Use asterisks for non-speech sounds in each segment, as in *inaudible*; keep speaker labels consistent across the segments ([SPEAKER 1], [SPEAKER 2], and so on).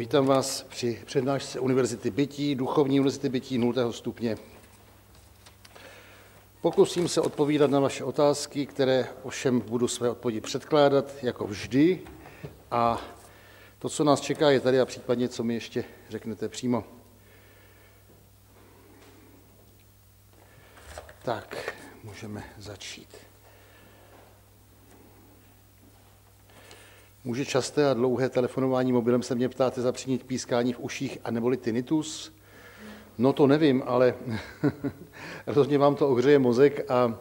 [SPEAKER 1] Vítám vás při přednášce Univerzity bytí, duchovní univerzity bytí 0. stupně. Pokusím se odpovídat na vaše otázky, které ovšem budu své odpovědi předkládat jako vždy a to, co nás čeká, je tady a případně, co mi ještě řeknete přímo. Tak, můžeme začít. Může časté a dlouhé telefonování mobilem se mě ptáte zapřínit pískání v uších a neboli tinnitus? No to nevím, ale *laughs* rozhodně vám to ohřeje mozek a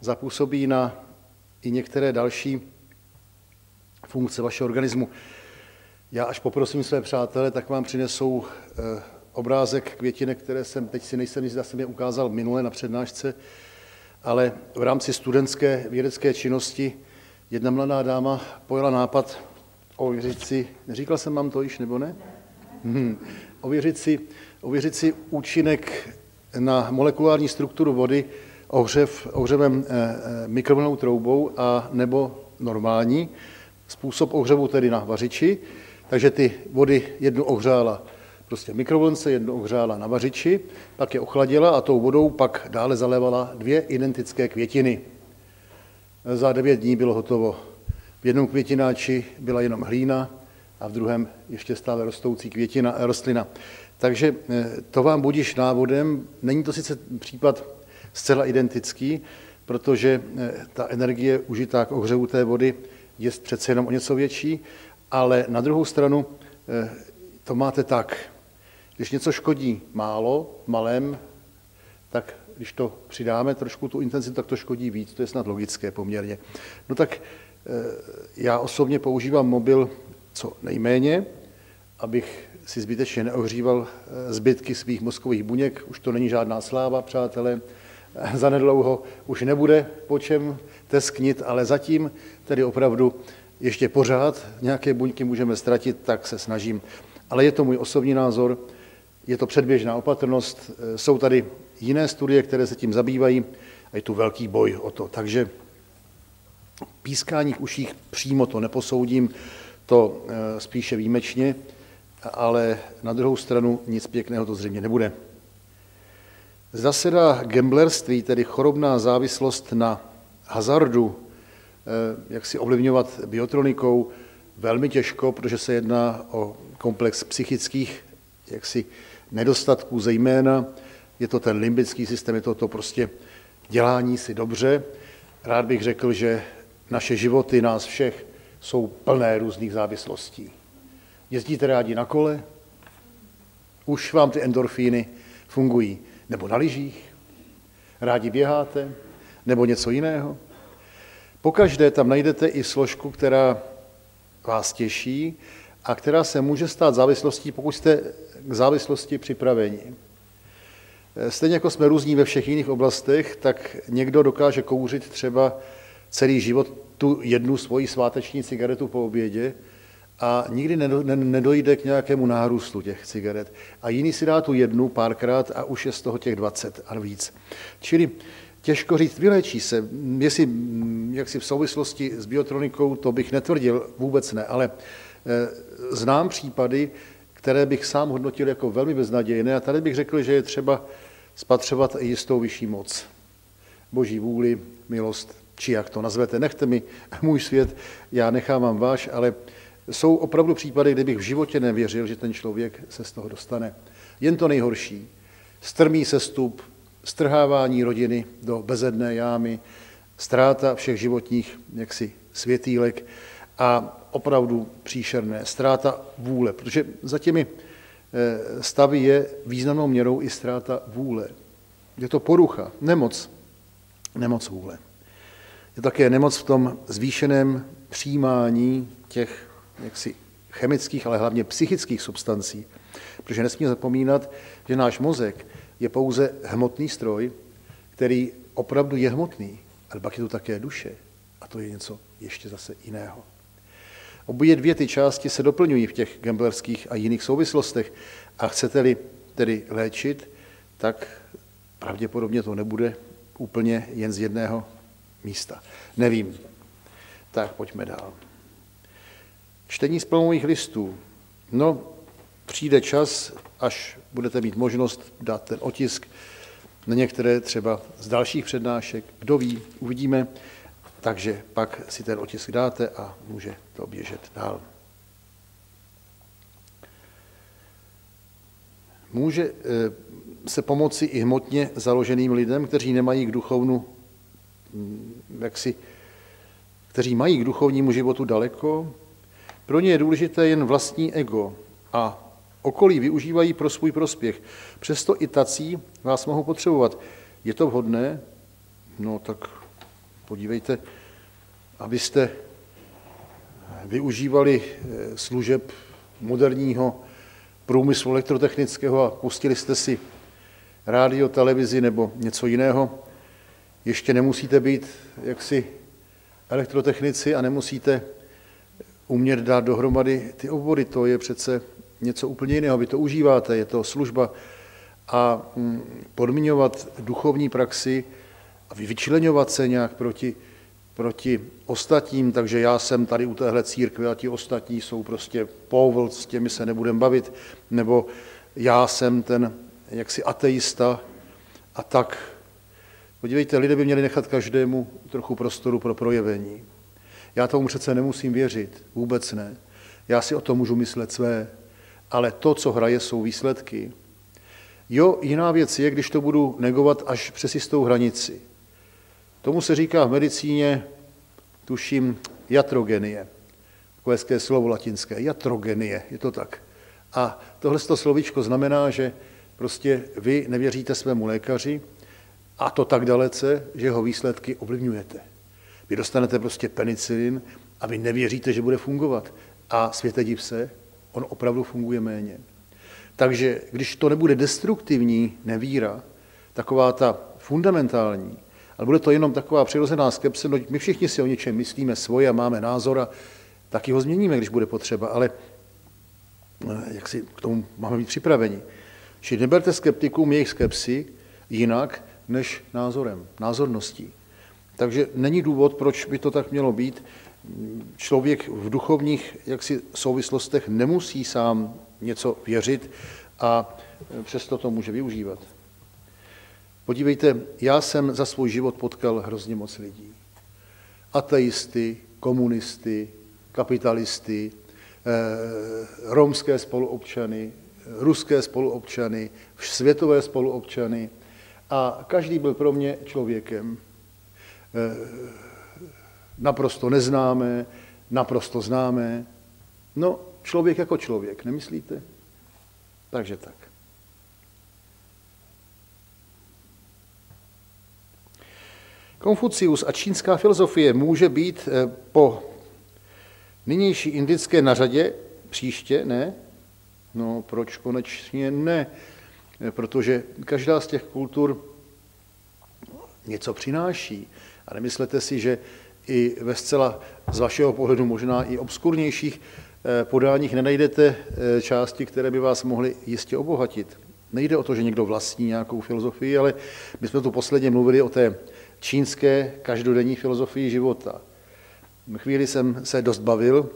[SPEAKER 1] zapůsobí na i některé další funkce vašeho organismu. Já až poprosím své přátele, tak vám přinesou eh, obrázek květinek, které jsem, teď si nejsem jistý, jsem je ukázal minule na přednášce, ale v rámci studentské vědecké činnosti jedna mladá dáma pojela nápad ověřit si, neříkal jsem vám to již, nebo ne? Hmm. Ověřit, si, ověřit si účinek na molekulární strukturu vody ohřev, ohřevem eh, eh, mikrovlnou troubou a nebo normální. Způsob ohřevu tedy na vařiči, takže ty vody jednu ohřála prostě mikrovlnce, jednu ohřála na vařiči, pak je ochladila a tou vodou pak dále zalévala dvě identické květiny. Za devět dní bylo hotovo. V jednom květináči byla jenom hlína a v druhém ještě stále rostoucí květina, rostlina. Takže eh, to vám budíš návodem. Není to sice případ zcela identický, protože eh, ta energie užitá k ohřevu té vody je přece jenom o něco větší, ale na druhou stranu eh, to máte tak. Když něco škodí málo, malém, tak když to přidáme trošku tu intenzitu, tak to škodí víc, to je snad logické poměrně. No tak eh, já osobně používám mobil co nejméně, abych si zbytečně neohříval eh, zbytky svých mozkových buněk. Už to není žádná sláva, přátelé. *laughs* Zanedlouho už nebude po čem tesknit, ale zatím tedy opravdu ještě pořád nějaké buňky můžeme ztratit, tak se snažím. Ale je to můj osobní názor, je to předběžná opatrnost, eh, jsou tady jiné studie, které se tím zabývají a je tu velký boj o to. Takže pískání v uších přímo to neposoudím, to eh, spíše výjimečně, ale na druhou stranu nic pěkného to zřejmě nebude. Zda se dá gamblerství, tedy chorobná závislost na hazardu, eh, jak si ovlivňovat biotronikou, velmi těžko, protože se jedná o komplex psychických jaksi nedostatků, zejména je to ten limbický systém, je to to prostě dělání si dobře. Rád bych řekl, že naše životy, nás všech, jsou plné různých závislostí. Jezdíte rádi na kole? Už vám ty endorfíny fungují. Nebo na lyžích? Rádi běháte? Nebo něco jiného? Pokaždé tam najdete i složku, která vás těší a která se může stát závislostí, pokud jste k závislosti připraveni. Stejně jako jsme různí ve všech jiných oblastech, tak někdo dokáže kouřit třeba celý život tu jednu svoji sváteční cigaretu po obědě a nikdy nedojde k nějakému nárůstu těch cigaret. A jiný si dá tu jednu párkrát a už je z toho těch 20 a víc. Čili těžko říct, vylečí se. Jestli jak si v souvislosti s biotronikou, to bych netvrdil, vůbec ne, ale eh, znám případy, které bych sám hodnotil jako velmi beznadějné a tady bych řekl, že je třeba spatřovat i jistou vyšší moc. Boží vůli, milost, či jak to nazvete. Nechte mi můj svět, já nechávám váš, ale jsou opravdu případy, kde bych v životě nevěřil, že ten člověk se z toho dostane. Jen to nejhorší. Strmý sestup, strhávání rodiny do bezedné jámy, ztráta všech životních jaksi světýlek a opravdu příšerné, ztráta vůle, protože za těmi eh, stavy je významnou měrou i ztráta vůle. Je to porucha, nemoc, nemoc vůle. Je také nemoc v tom zvýšeném přijímání těch jaksi chemických, ale hlavně psychických substancí. Protože nesmí zapomínat, že náš mozek je pouze hmotný stroj, který opravdu je hmotný, ale pak je tu také duše. A to je něco ještě zase jiného. Obě dvě ty části se doplňují v těch gamblerských a jiných souvislostech. A chcete-li tedy léčit, tak pravděpodobně to nebude úplně jen z jedného místa. Nevím. Tak pojďme dál. Čtení z listů. No, přijde čas, až budete mít možnost dát ten otisk na některé třeba z dalších přednášek, kdo ví, uvidíme, takže pak si ten otisk dáte a může to běžet dál. Může eh, se pomoci i hmotně založeným lidem, kteří nemají k duchovnu, hm, jaksi, kteří mají k duchovnímu životu daleko. Pro ně je důležité jen vlastní ego a okolí využívají pro svůj prospěch. Přesto i tací vás mohou potřebovat. Je to vhodné? No tak podívejte, abyste využívali eh, služeb moderního průmyslu elektrotechnického a pustili jste si rádio, televizi nebo něco jiného, ještě nemusíte být jaksi elektrotechnici a nemusíte umět dát dohromady ty obory. To je přece něco úplně jiného. Vy to užíváte, je to služba. A mm, podmiňovat duchovní praxi a vyčlenovat se nějak proti, proti ostatním, takže já jsem tady u téhle církve a ti ostatní jsou prostě povl, s těmi se nebudem bavit, nebo já jsem ten jaksi ateista a tak. Podívejte, lidé by měli nechat každému trochu prostoru pro projevení. Já tomu přece nemusím věřit, vůbec ne. Já si o tom můžu myslet své, ale to, co hraje, jsou výsledky. Jo, jiná věc je, když to budu negovat až přes jistou hranici. Tomu se říká v medicíně, tuším, jatrogenie. Takové slovo latinské, jatrogenie, je to tak. A tohle to slovíčko znamená, že prostě vy nevěříte svému lékaři a to tak dalece, že jeho výsledky ovlivňujete. Vy dostanete prostě penicilin a vy nevěříte, že bude fungovat. A světe div se, on opravdu funguje méně. Takže když to nebude destruktivní nevíra, taková ta fundamentální, ale bude to jenom taková přirozená skepse, no my všichni si o něčem myslíme svoje a máme názor a taky ho změníme, když bude potřeba, ale eh, jak si k tomu máme být připraveni. Čili neberte skeptikům jejich skepsy jinak než názorem, názorností. Takže není důvod, proč by to tak mělo být. Člověk v duchovních jaksi souvislostech nemusí sám něco věřit a přesto to může využívat. Podívejte, já jsem za svůj život potkal hrozně moc lidí. Ateisty, komunisty, kapitalisty, eh, romské spoluobčany, ruské spoluobčany, světové spoluobčany a každý byl pro mě člověkem. Eh, naprosto neznámé, naprosto známé. No, člověk jako člověk, nemyslíte? Takže tak. Konfucius a čínská filozofie může být eh, po nynější indické nařadě příště, ne? No, proč konečně ne? Eh, protože každá z těch kultur něco přináší. A nemyslete si, že i ve zcela z vašeho pohledu možná i obskurnějších eh, podáních nenajdete části, které by vás mohly jistě obohatit. Nejde o to, že někdo vlastní nějakou filozofii, ale my jsme tu posledně mluvili o té čínské každodenní filozofii života. Chvíli jsem se dost bavil,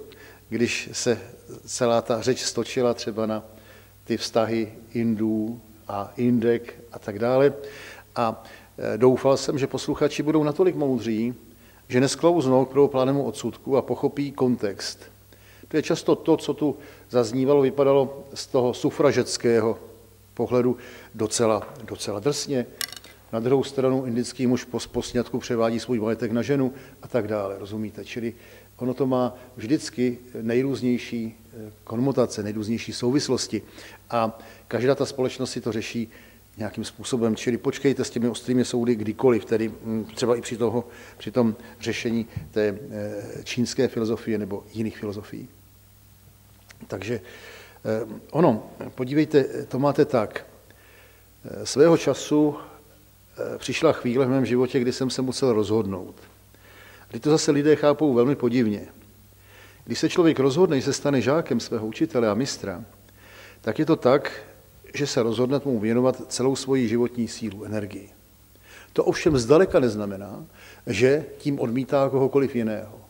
[SPEAKER 1] když se celá ta řeč stočila třeba na ty vztahy Indů a Indek a tak dále. A e, doufal jsem, že posluchači budou natolik moudří, že nesklouznou k prvoplánému odsudku a pochopí kontext. To je často to, co tu zaznívalo, vypadalo z toho sufražeckého pohledu docela, docela drsně. Na druhou stranu indický muž po, po sňatku převádí svůj majetek na ženu a tak dále, rozumíte? Čili ono to má vždycky nejrůznější eh, konmutace, nejrůznější souvislosti a každá ta společnost si to řeší nějakým způsobem. Čili počkejte s těmi ostrými soudy kdykoliv, tedy hm, třeba i při, toho, při tom řešení té eh, čínské filozofie nebo jiných filozofií. Takže eh, ono, podívejte, to máte tak. Svého času přišla chvíle v mém životě, kdy jsem se musel rozhodnout. Kdy to zase lidé chápou velmi podivně. Když se člověk rozhodne, že se stane žákem svého učitele a mistra, tak je to tak, že se rozhodne mu věnovat celou svoji životní sílu, energii. To ovšem zdaleka neznamená, že tím odmítá kohokoliv jiného.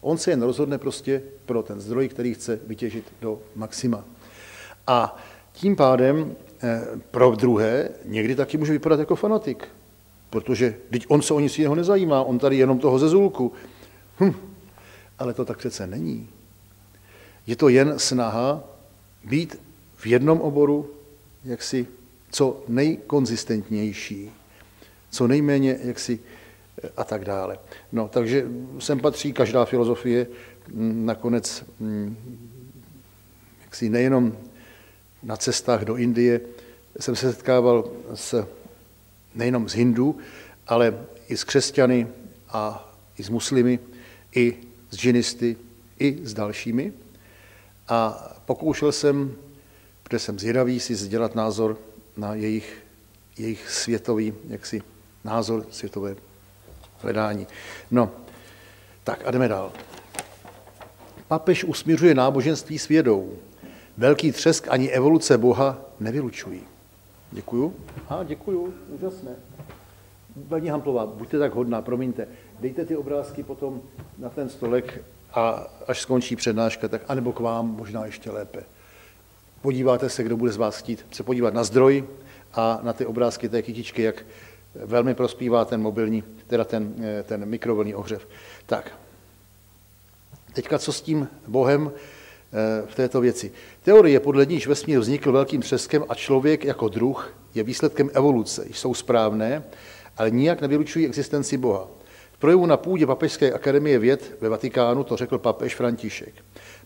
[SPEAKER 1] On se jen rozhodne prostě pro ten zdroj, který chce vytěžit do maxima. A tím pádem eh, pro druhé někdy taky může vypadat jako fanatik, protože teď on se o nic jiného nezajímá, on tady jenom toho ze zulku. Hm, ale to tak přece není. Je to jen snaha být v jednom oboru jaksi co nejkonzistentnější, co nejméně jaksi a tak dále. No, takže sem patří každá filozofie, mm, nakonec mm, jaksi nejenom na cestách do Indie jsem se setkával s, nejenom s Hindů, ale i s křesťany a i s muslimy, i s džinisty, i s dalšími. A pokoušel jsem, protože jsem zvědavý, si sdělat názor na jejich, jejich světový, jaksi názor, světové hledání. No, tak a jdeme dál. Papež usměřuje náboženství s vědou. Velký třesk ani evoluce Boha nevylučují. Děkuju. A děkuju, úžasné. Paní Hamplová, buďte tak hodná, promiňte. Dejte ty obrázky potom na ten stolek a až skončí přednáška, tak anebo k vám možná ještě lépe. Podíváte se, kdo bude z vás chtít se podívat na zdroj a na ty obrázky té kytičky, jak velmi prospívá ten mobilní, teda ten, eh, ten mikrovlný ohřev. Tak, teďka co s tím Bohem v této věci. Teorie, podle níž vesmír vznikl velkým třeskem a člověk jako druh je výsledkem evoluce, jsou správné, ale nijak nevylučují existenci Boha. V projevu na půdě Papežské akademie věd ve Vatikánu to řekl papež František.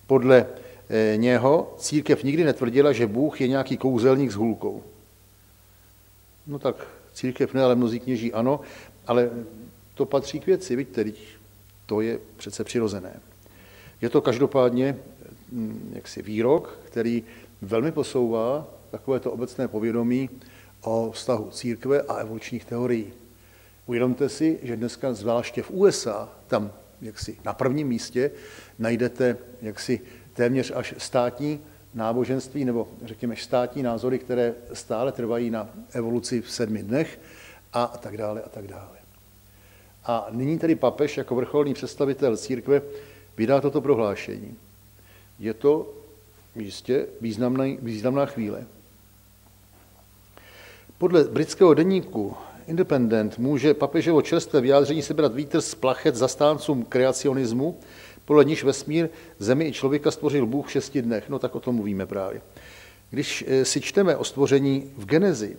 [SPEAKER 1] Podle eh, něho církev nikdy netvrdila, že Bůh je nějaký kouzelník s hůlkou. No tak církev ne, ale mnozí kněží ano, ale to patří k věci, vidíte, to je přece přirozené. Je to každopádně jaksi výrok, který velmi posouvá takovéto obecné povědomí o vztahu církve a evolučních teorií. Uvědomte si, že dneska zvláště v USA, tam jaksi na prvním místě, najdete jaksi téměř až státní náboženství, nebo řekněme státní názory, které stále trvají na evoluci v sedmi dnech a tak dále a tak dále. A nyní tedy papež jako vrcholný představitel církve vydá toto prohlášení. Je to jistě významná, významná chvíle. Podle britského denníku Independent může papežovo čerstvé vyjádření sebrat vítr z plachet zastáncům kreacionismu, podle níž vesmír, zemi i člověka stvořil Bůh v šesti dnech. No tak o tom mluvíme právě. Když eh, si čteme o stvoření v Genezi,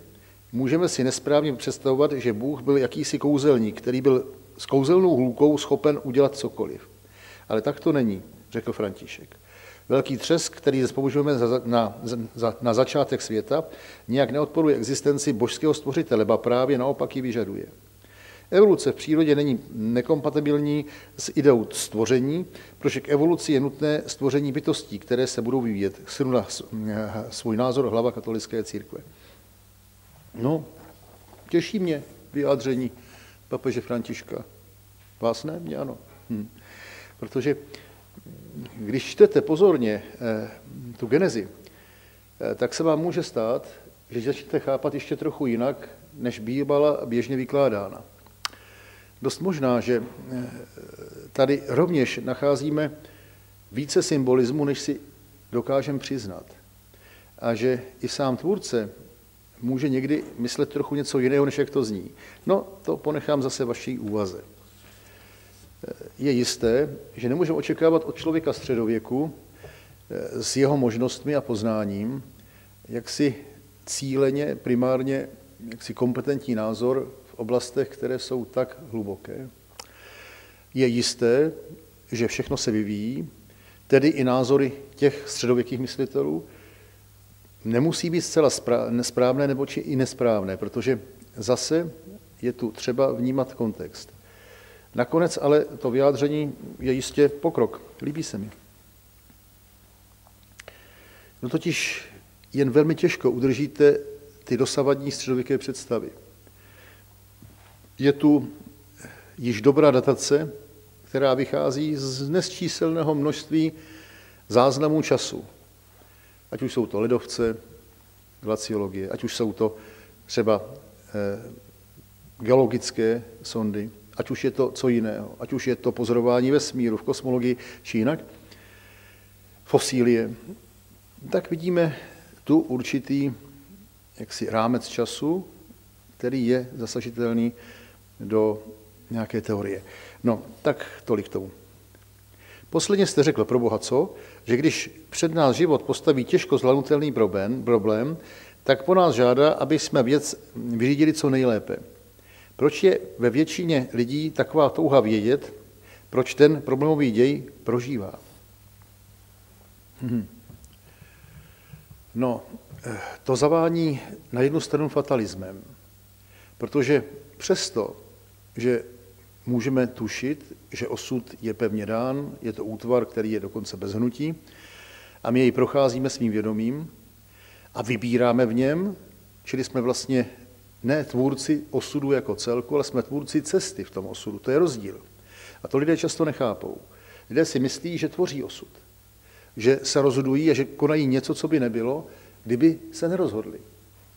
[SPEAKER 1] můžeme si nesprávně představovat, že Bůh byl jakýsi kouzelník, který byl s kouzelnou hlukou schopen udělat cokoliv. Ale tak to není, řekl František. Velký třesk, který používáme na, na, na začátek světa, nijak neodporuje existenci božského stvořitele, ba právě naopak ji vyžaduje. Evoluce v přírodě není nekompatibilní s ideou stvoření, protože k evoluci je nutné stvoření bytostí, které se budou vyvíjet. Shrnu na svůj názor hlava katolické církve. No, těší mě vyjádření papeže Františka. Vás ne? Mě ano. Hm. Protože když čtete pozorně eh, tu genezi, eh, tak se vám může stát, že začnete chápat ještě trochu jinak, než bývala běžně vykládána. Dost možná, že eh, tady rovněž nacházíme více symbolismu, než si dokážeme přiznat. A že i sám tvůrce může někdy myslet trochu něco jiného, než jak to zní. No, to ponechám zase vaší úvaze. Je jisté, že nemůžeme očekávat od člověka středověku eh, s jeho možnostmi a poznáním, jak si cíleně, primárně, jak si kompetentní názor oblastech, které jsou tak hluboké. Je jisté, že všechno se vyvíjí, tedy i názory těch středověkých myslitelů nemusí být zcela nesprávné nebo či i nesprávné, protože zase je tu třeba vnímat kontext. Nakonec ale to vyjádření je jistě pokrok. Líbí se mi. No totiž jen velmi těžko udržíte ty dosavadní středověké představy. Je tu již dobrá datace, která vychází z nesčíselného množství záznamů času. Ať už jsou to ledovce, glaciologie, ať už jsou to třeba eh, geologické sondy, ať už je to co jiného, ať už je to pozorování vesmíru, v kosmologii či jinak, fosílie, tak vidíme tu určitý jaksi rámec času, který je zasažitelný do nějaké teorie. No, tak tolik tomu. Posledně jste řekl, pro Boha co? Že když před nás život postaví těžko zvládnutelný problém, problém, tak po nás žádá, aby jsme věc vyřídili co nejlépe. Proč je ve většině lidí taková touha vědět, proč ten problémový děj prožívá? Hmm. No, eh, to zavání na jednu stranu fatalismem, protože přesto, že můžeme tušit, že osud je pevně dán, je to útvar, který je dokonce bez hnutí, a my jej procházíme svým vědomím a vybíráme v něm, čili jsme vlastně ne tvůrci osudu jako celku, ale jsme tvůrci cesty v tom osudu. To je rozdíl. A to lidé často nechápou. Lidé si myslí, že tvoří osud. Že se rozhodují a že konají něco, co by nebylo, kdyby se nerozhodli.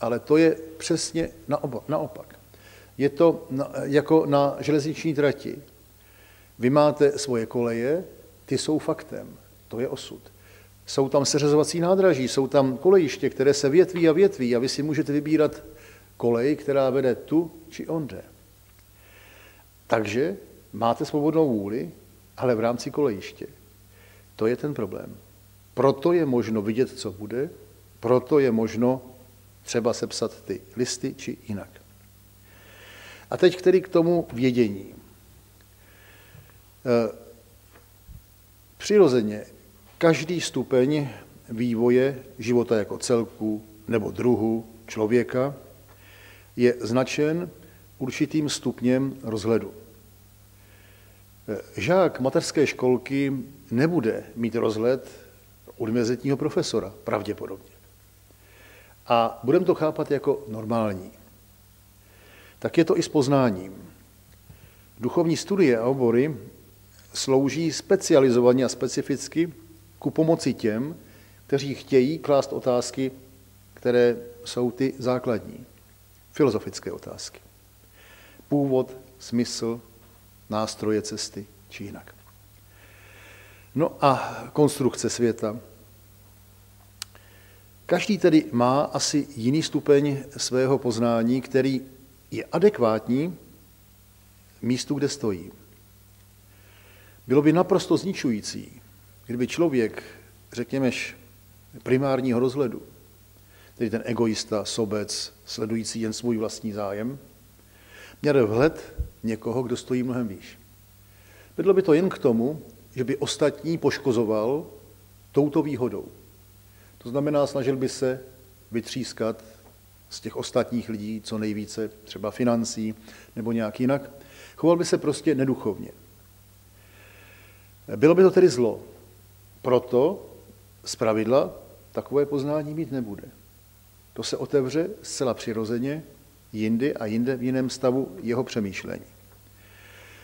[SPEAKER 1] Ale to je přesně naopak. Je to jako na železniční trati. Vy máte svoje koleje, ty jsou faktem. To je osud. Jsou tam seřazovací nádraží, jsou tam kolejiště, které se větví a větví a vy si můžete vybírat kolej, která vede tu či onde. Takže máte svobodnou vůli, ale v rámci kolejiště. To je ten problém. Proto je možno vidět, co bude, proto je možno třeba sepsat ty listy či jinak. A teď který k tomu vědění. E, přirozeně každý stupeň vývoje života jako celku nebo druhu člověka je značen určitým stupněm rozhledu. Žák mateřské školky nebude mít rozhled univerzitního profesora, pravděpodobně. A budeme to chápat jako normální. Tak je to i s poznáním. Duchovní studie a obory slouží specializovaně a specificky ku pomoci těm, kteří chtějí klást otázky, které jsou ty základní, filozofické otázky. Původ, smysl, nástroje cesty či jinak. No a konstrukce světa. Každý tedy má asi jiný stupeň svého poznání, který je adekvátní místu, kde stojí. Bylo by naprosto zničující, kdyby člověk, řekněmeš, primárního rozhledu, tedy ten egoista, sobec, sledující jen svůj vlastní zájem, měl vhled někoho, kdo stojí mnohem výš. Vedlo by to jen k tomu, že by ostatní poškozoval touto výhodou. To znamená, snažil by se vytřískat z těch ostatních lidí co nejvíce, třeba financí nebo nějak jinak. Choval by se prostě neduchovně. Bylo by to tedy zlo. Proto z pravidla takové poznání mít nebude. To se otevře zcela přirozeně jindy a jinde v jiném stavu jeho přemýšlení.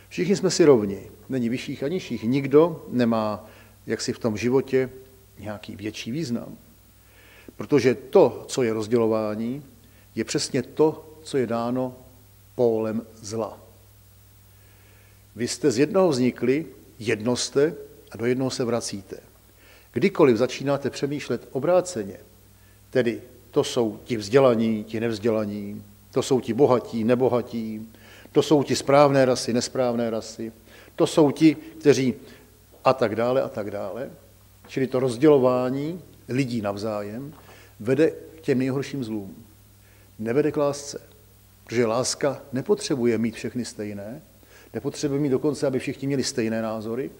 [SPEAKER 1] Všichni jsme si rovni, není vyšších a nižších. Nikdo nemá jaksi v tom životě nějaký větší význam. Protože to, co je rozdělování, je přesně to, co je dáno pólem zla. Vy jste z jednoho vznikli, jedno jste a do jednoho se vracíte. Kdykoliv začínáte přemýšlet obráceně, tedy to jsou ti vzdělaní, ti nevzdělaní, to jsou ti bohatí, nebohatí, to jsou ti správné rasy, nesprávné rasy, to jsou ti, kteří a tak dále a tak dále. Čili to rozdělování lidí navzájem vede k těm nejhorším zlům. Nevede k lásce. Protože láska nepotřebuje mít všechny stejné, nepotřebuje mít dokonce, aby všichni měli stejné názory,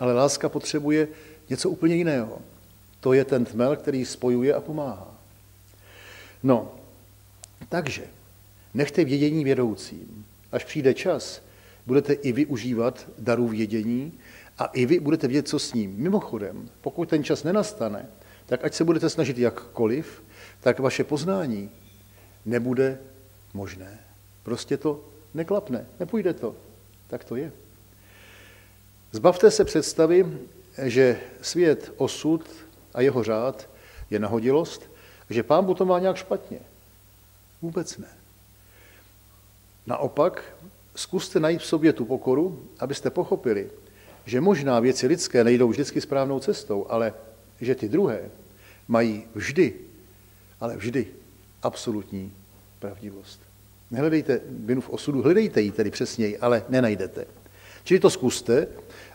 [SPEAKER 1] ale láska potřebuje něco úplně jiného. To je ten tmel, který spojuje a pomáhá. No, takže nechte vědění vědoucím. Až přijde čas, budete i vy užívat darů vědění a i vy budete vědět, co s ním. Mimochodem, pokud ten čas nenastane, tak ať se budete snažit jakkoliv, tak vaše poznání nebude možné. Prostě to neklapne, nepůjde to. Tak to je. Zbavte se představy, že svět, osud a jeho řád je nahodilost, že pán to má nějak špatně. Vůbec ne. Naopak, zkuste najít v sobě tu pokoru, abyste pochopili, že možná věci lidské nejdou vždycky správnou cestou, ale že ty druhé mají vždy ale vždy absolutní pravdivost. Nehledejte vinu v osudu, hledejte ji tedy přesněji, ale nenajdete. Čili to zkuste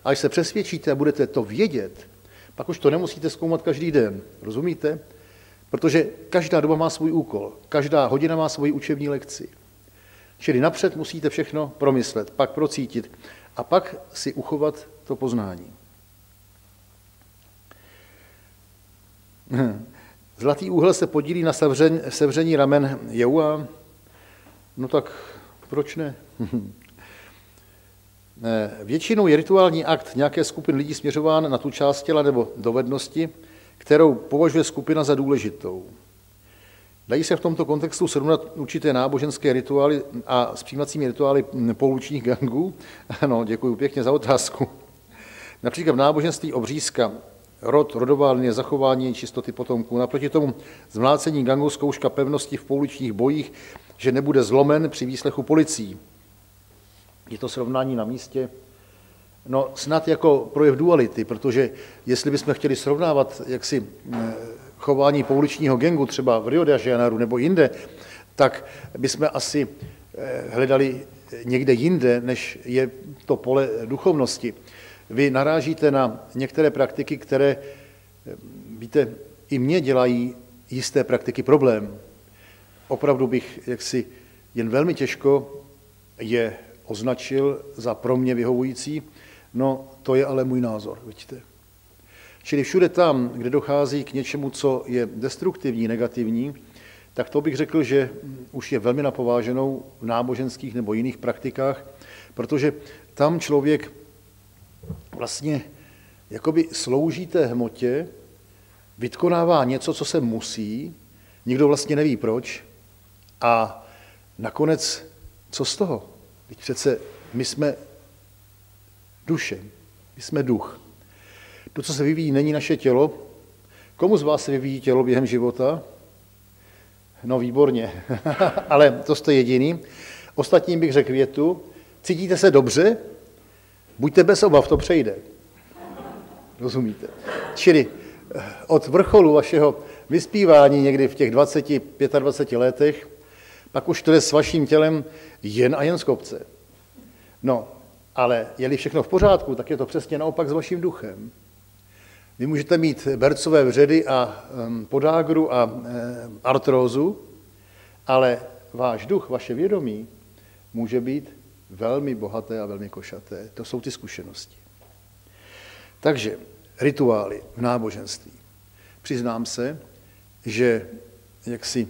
[SPEAKER 1] až se přesvědčíte a budete to vědět, pak už to nemusíte zkoumat každý den. Rozumíte? Protože každá doba má svůj úkol, každá hodina má svoji učební lekci. Čili napřed musíte všechno promyslet, pak procítit a pak si uchovat to poznání. *laughs* Zlatý úhel se podílí na sevření, sevření ramen Jeua. No tak proč *laughs* ne? Většinou je rituální akt nějaké skupiny lidí směřován na tu část těla nebo dovednosti, kterou považuje skupina za důležitou. Dají se v tomto kontextu srovnat určité náboženské rituály a s přijímacími rituály pouličních gangů? *laughs* Ano, děkuji pěkně za otázku. Například v náboženství obřízka rod, rodová linie, zachování čistoty potomků. Naproti tomu zmlácení gangu zkouška pevnosti v pouličních bojích, že nebude zlomen při výslechu policií. Je to srovnání na místě? No snad jako projev duality, protože jestli bychom chtěli srovnávat jaksi eh, chování pouličního gengu třeba v Rio de Janeiro nebo jinde, tak bychom asi eh, hledali někde jinde, než je to pole duchovnosti. Vy narážíte na některé praktiky, které, eh, víte, i mě dělají jisté praktiky problém. Opravdu bych jaksi jen velmi těžko je označil za pro mě vyhovující, no to je ale můj názor, vidíte. Čili všude tam, kde dochází k něčemu, co je destruktivní, negativní, tak to bych řekl, že už je velmi napováženou v náboženských nebo jiných praktikách, protože tam člověk vlastně jakoby slouží té hmotě, vykonává něco, co se musí, nikdo vlastně neví proč a nakonec co z toho? Teď přece my jsme duše, my jsme duch. To, co se vyvíjí, není naše tělo. Komu z vás se vyvíjí tělo během života? No výborně, *laughs* ale to jste jediný. Ostatním bych řekl větu, cítíte se dobře, buďte bez obav, to přejde. Rozumíte? Čili eh, od vrcholu vašeho vyspívání někdy v těch 20, 25 letech, pak už to je s vaším tělem jen a jen z kopce. No, ale je-li všechno v pořádku, tak je to přesně naopak s vaším duchem. Vy můžete mít bercové vředy a podágru a artrózu, ale váš duch, vaše vědomí může být velmi bohaté a velmi košaté. To jsou ty zkušenosti. Takže rituály v náboženství. Přiznám se, že jaksi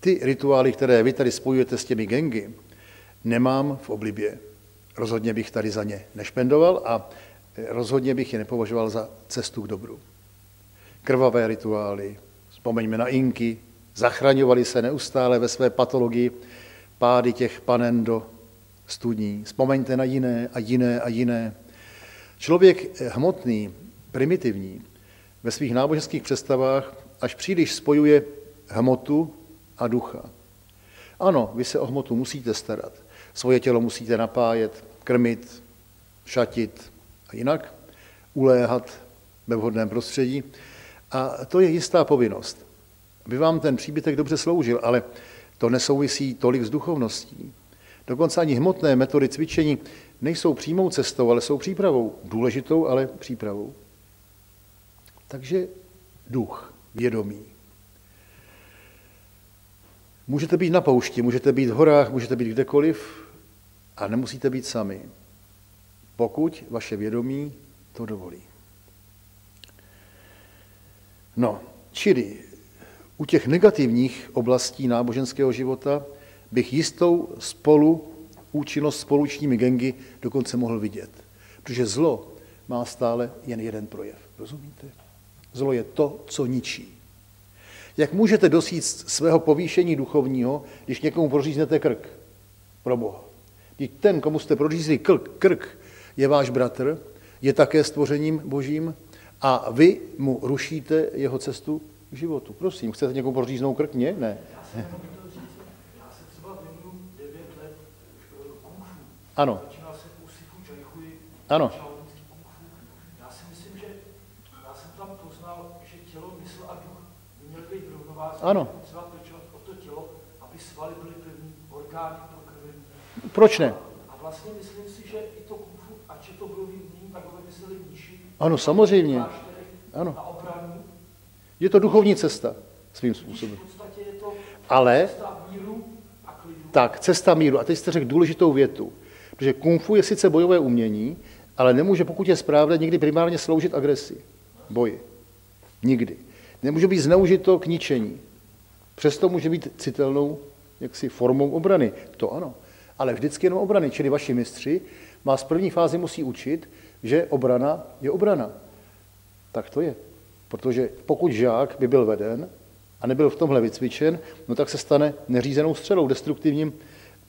[SPEAKER 1] ty rituály, které vy tady spojujete s těmi gengy, nemám v oblibě. Rozhodně bych tady za ně nešpendoval a rozhodně bych je nepovažoval za cestu k dobru. Krvavé rituály, vzpomeňme na Inky, zachraňovali se neustále ve své patologii pády těch panen do studní. Vzpomeňte na jiné a jiné a jiné. Člověk hmotný, primitivní, ve svých náboženských představách až příliš spojuje hmotu a ducha. Ano, vy se o hmotu musíte starat. Svoje tělo musíte napájet, krmit, šatit a jinak, uléhat ve vhodném prostředí. A to je jistá povinnost, aby vám ten příbytek dobře sloužil, ale to nesouvisí tolik s duchovností. Dokonce ani hmotné metody cvičení nejsou přímou cestou, ale jsou přípravou. Důležitou, ale přípravou. Takže duch, vědomí. Můžete být na poušti, můžete být v horách, můžete být kdekoliv a nemusíte být sami, pokud vaše vědomí to dovolí. No, čili u těch negativních oblastí náboženského života bych jistou spolu účinnost spolučními gengy dokonce mohl vidět. Protože zlo má stále jen jeden projev. Rozumíte? Zlo je to, co ničí. Jak můžete dosít svého povýšení duchovního, když někomu proříznete krk? Pro Boha. Když ten, komu jste prořízli krk, krk, je váš bratr, je také stvořením božím a vy mu rušíte jeho cestu k životu. Prosím, chcete někomu proříznout krk? Ne? Ne. Ano. Ano.
[SPEAKER 2] Já si myslím, že já jsem tam poznal, že tělo, mysl a duch by měly být
[SPEAKER 1] Ano.
[SPEAKER 2] Třeba pečovat o to tělo, aby svaly byly pevný, orgány.
[SPEAKER 1] Proč ne?
[SPEAKER 2] A vlastně myslím si, že i to kung fu, ač je to bojový umění, tak ho vymysleli mniši.
[SPEAKER 1] Ano, samozřejmě. Ano. Je to duchovní cesta svým způsobem.
[SPEAKER 2] V podstatě je to
[SPEAKER 1] Ale
[SPEAKER 2] cesta míru a klidu.
[SPEAKER 1] tak, cesta míru. A teď jste řekl důležitou větu. Protože kung fu je sice bojové umění, ale nemůže, pokud je správné, nikdy primárně sloužit agresi, boji. Nikdy. Nemůže být zneužito k ničení. Přesto může být citelnou jaksi formou obrany. To ano. Ale vždycky jenom obrany. Čili vaši mistři vás v první fázi musí učit, že obrana je obrana. Tak to je. Protože pokud žák by byl veden a nebyl v tomhle vycvičen, no tak se stane neřízenou střelou, destruktivním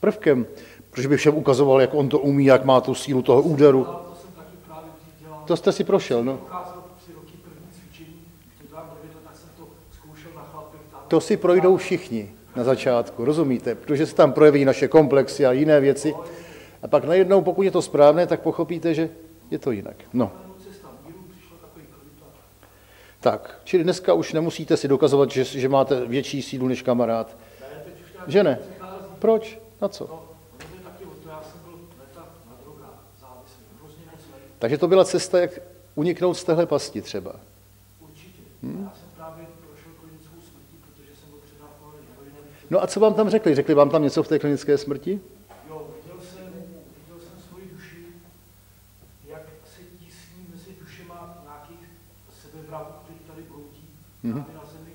[SPEAKER 1] prvkem, protože by všem ukazoval, jak on to umí, jak má tu sílu toho úderu.
[SPEAKER 2] To
[SPEAKER 1] jste si prošel, no.
[SPEAKER 2] To
[SPEAKER 1] si projdou všichni na začátku, rozumíte? Protože se tam projeví naše komplexy a jiné věci. A pak najednou, pokud je to správné, tak pochopíte, že je to jinak. No, tak. Čili dneska už nemusíte si dokazovat, že, že máte větší sílu než kamarád. Že ne? Proč? Na co? Takže to byla cesta, jak uniknout z téhle pasti třeba.
[SPEAKER 2] určitě. Hmm. Já jsem právě prošel klinickou smrtí, protože jsem byl předávkovaný heroinem.
[SPEAKER 1] No a co vám tam řekli? Řekli vám tam něco v té klinické smrti?
[SPEAKER 2] Jo, viděl jsem, viděl jsem svoji duši, jak se tísní mezi dušema nějakých sebevrahů, kteří tady
[SPEAKER 1] Mhm.
[SPEAKER 2] právě na zemi.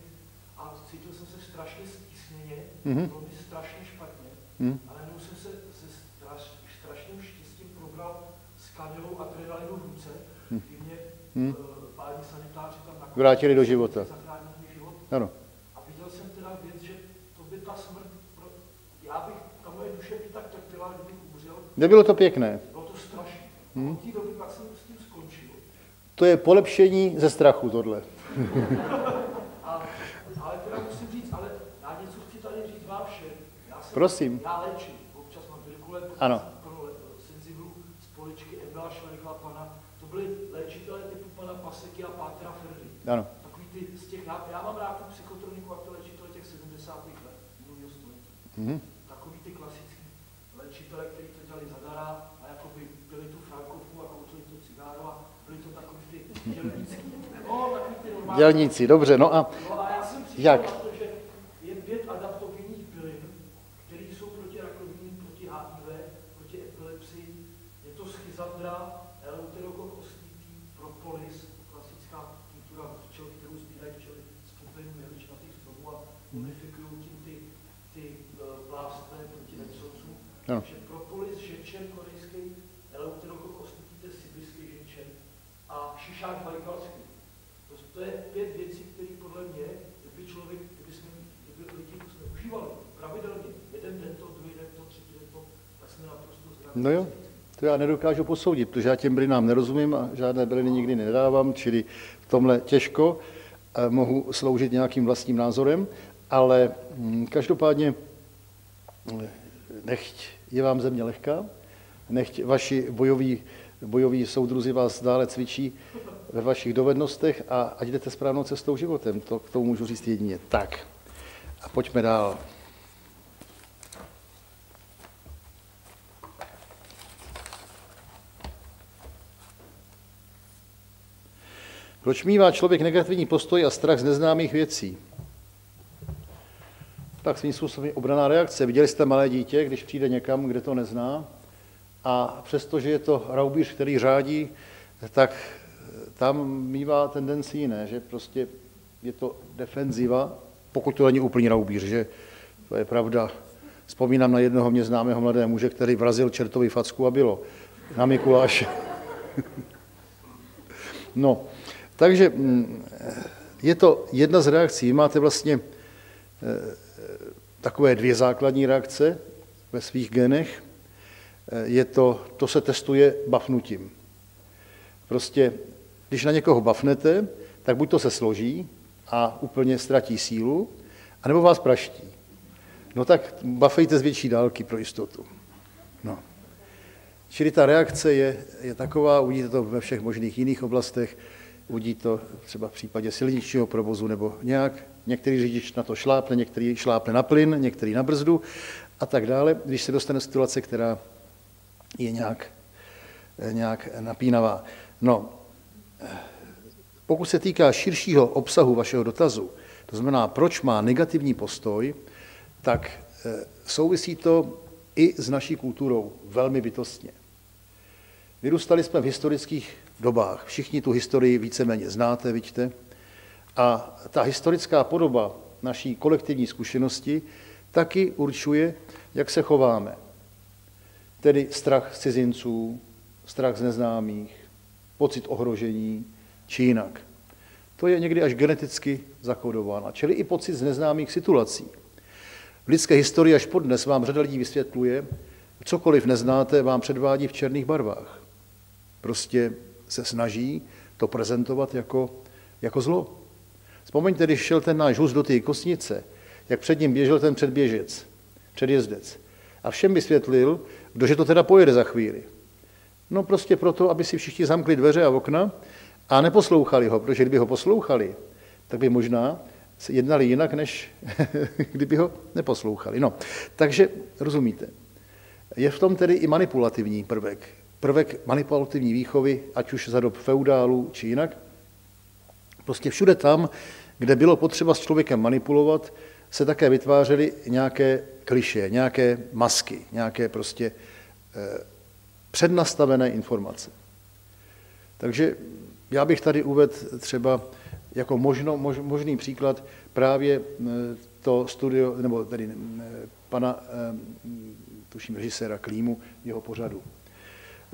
[SPEAKER 2] A cítil jsem se strašně stísněně,
[SPEAKER 1] Mhm.
[SPEAKER 2] bylo mi strašně špatně,
[SPEAKER 1] Mhm.
[SPEAKER 2] ale jenom jsem se se straš, strašným štěstím probral s kanilou adrenalinu v ruce, kdy mě
[SPEAKER 1] Mhm.
[SPEAKER 2] eh, páni sanitáři tam nakonec
[SPEAKER 1] Vrátili do života.
[SPEAKER 2] zachránili život.
[SPEAKER 1] Ano.
[SPEAKER 2] A viděl jsem teda věc, že to by ta smrt, pro, já bych, ta moje duše by tak trpěla, kdybych umřel,
[SPEAKER 1] Nebylo to pěkné.
[SPEAKER 2] bylo to strašné. Hmm. Od té doby pak jsem s tím skončil.
[SPEAKER 1] To je polepšení ze strachu tohle. *laughs*
[SPEAKER 2] A, ale teda musím říct, ale já něco chci tady říct vám všem. Já jsem,
[SPEAKER 1] Prosím.
[SPEAKER 2] Já léčím, občas mám virkulent,
[SPEAKER 1] Ano.
[SPEAKER 2] senziblu z poličky Ebela Švejchla pana. To byli léčitelé typu pana Paseky a Pátra Ferdy.
[SPEAKER 1] Ano.
[SPEAKER 2] Takový ty z těch, já, já mám rád tu psychotroniku a ty léčitele těch 70. let minulého století.
[SPEAKER 1] Mhm.
[SPEAKER 2] Takový ty klasický léčitele, kteří to dělali zadará a jakoby byli tu frankovku a koutili to cigáro a byli to takový ty dělníci. No, takový ty normální.
[SPEAKER 1] Dělníci, dobře. No a
[SPEAKER 2] No a já jsem
[SPEAKER 1] Jak?
[SPEAKER 2] že je pět adaptogenních bylin, které jsou proti rakovině, proti HIV, proti epilepsii. Je to schizandra, eleuterokok propolis, klasická kultura včel, kterou sbírají včely z jehličnatých stromů a unifikují tím ty, ty plástve proti. Takže propolis, žečen korejský, eleuterokok to je sibirský žečen a šišák bajkalský. To, to je pět věcí, které podle mě, kdyby člověk, kdyby, jsme, kdyby lidi jsme užívali pravidelně, jeden den to, druhý den to, třetí den to, tak jsme naprosto zdraví.
[SPEAKER 1] No jo, to já nedokážu posoudit, protože já těm bylinám nerozumím a žádné byliny nikdy nedávám, čili v tomhle těžko eh, mohu sloužit nějakým vlastním názorem, ale hm, každopádně nechť je vám země lehká, nechť vaši bojoví, bojoví soudruzi vás dále cvičí ve vašich dovednostech a ať jdete správnou cestou životem. To k tomu můžu říct jedině. Tak a pojďme dál. Proč mívá člověk negativní postoj a strach z neznámých věcí? Tak svým způsobem obraná reakce. Viděli jste malé dítě, když přijde někam, kde to nezná, a přestože je to raubíř, který řádí, tak tam mívá tendenci jiné, že prostě je to defenziva, pokud to není úplný raubíř, že to je pravda. Vzpomínám na jednoho mě známého mladého muže, který vrazil čertovi facku a bylo na Mikuláše. *laughs* no, takže mm, je to jedna z reakcí. Vy máte vlastně eh, takové dvě základní reakce ve svých genech. Eh, Je to, to se testuje bafnutím. Prostě, když na někoho bafnete, tak buď to se složí a úplně ztratí sílu, anebo vás praští. No tak bafejte z větší dálky pro jistotu. No. Čili ta reakce je, je taková, uvidíte to ve všech možných jiných oblastech, Udí to třeba v případě silničního provozu nebo nějak. Některý řidič na to šlápne, některý šlápne na plyn, některý na brzdu a tak dále, když se dostane situace, která je nějak, nějak napínavá. No, pokud se týká širšího obsahu vašeho dotazu, to znamená, proč má negativní postoj, tak eh, souvisí to i s naší kulturou velmi bytostně. Vyrůstali jsme v historických dobách. Všichni tu historii víceméně znáte, vidíte. A ta historická podoba naší kolektivní zkušenosti taky určuje, jak se chováme. Tedy strach z cizinců, strach z neznámých, pocit ohrožení, či jinak. To je někdy až geneticky zakódováno, čili i pocit z neznámých situací. V lidské historii až podnes vám řada lidí vysvětluje, cokoliv neznáte, vám předvádí v černých barvách. Prostě se snaží to prezentovat jako, jako zlo. Vzpomeňte, když šel ten náš hus do té kosnice, jak před ním běžel ten předběžec, předjezdec. A všem vysvětlil, kdože to teda pojede za chvíli. No prostě proto, aby si všichni zamkli dveře a okna a neposlouchali ho, protože kdyby ho poslouchali, tak by možná jednali jinak, než *laughs* kdyby ho neposlouchali. No, takže rozumíte. Je v tom tedy i manipulativní prvek. Prvek manipulativní výchovy, ať už za dob feudálu, či jinak. Prostě všude tam, kde bylo potřeba s člověkem manipulovat, se také vytvářely nějaké kliše, nějaké masky, nějaké prostě eh, přednastavené informace. Takže já bych tady uvedl třeba jako možno, mož, možný příklad právě eh, to studio, nebo tedy eh, pana, tuším, režiséra Klímu, jeho pořadu.